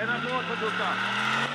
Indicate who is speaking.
Speaker 1: É na boa, Saduca.